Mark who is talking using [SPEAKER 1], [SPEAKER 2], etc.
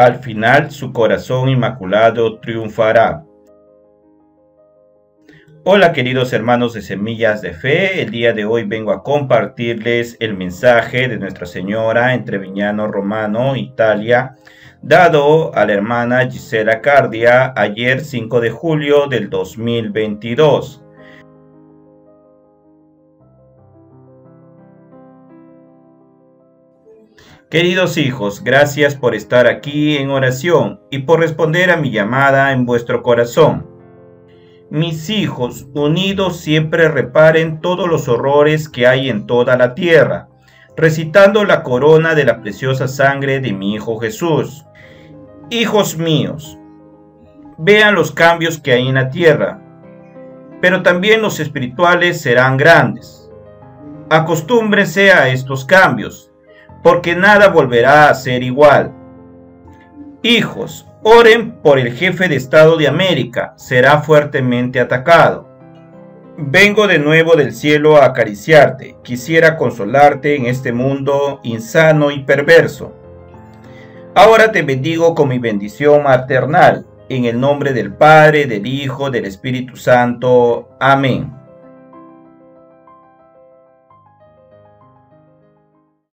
[SPEAKER 1] Al final su corazón inmaculado triunfará. Hola queridos hermanos de Semillas de Fe, el día de hoy vengo a compartirles el mensaje de Nuestra Señora entre Viñano Romano, Italia, dado a la hermana Gisela Cardia ayer 5 de julio del 2022. Queridos hijos, gracias por estar aquí en oración y por responder a mi llamada en vuestro corazón. Mis hijos, unidos siempre reparen todos los horrores que hay en toda la tierra, recitando la corona de la preciosa sangre de mi Hijo Jesús. Hijos míos, vean los cambios que hay en la tierra, pero también los espirituales serán grandes. Acostúmbrense a estos cambios, porque nada volverá a ser igual. Hijos, oren por el jefe de Estado de América, será fuertemente atacado. Vengo de nuevo del cielo a acariciarte, quisiera consolarte en este mundo insano y perverso. Ahora te bendigo con mi bendición maternal, en el nombre del Padre, del Hijo, del Espíritu Santo. Amén.